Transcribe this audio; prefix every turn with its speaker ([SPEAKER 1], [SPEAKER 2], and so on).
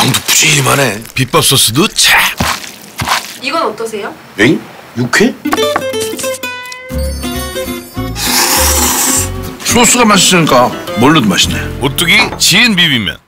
[SPEAKER 1] 양도 푸짐하네. 비법 소스도 차.
[SPEAKER 2] 이건 어떠세요?
[SPEAKER 3] 엥? 육회?
[SPEAKER 1] 소스가 맛있으니까 뭘로도 맛있네. 오뚜기 지인 비빔면.